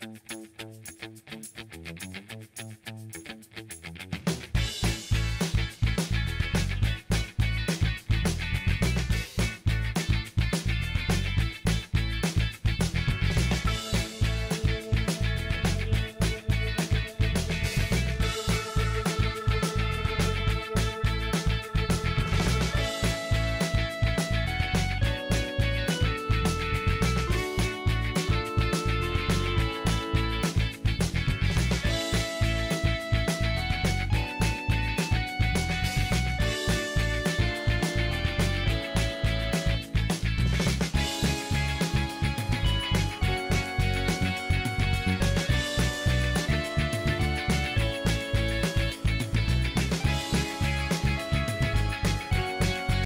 Mm-hmm.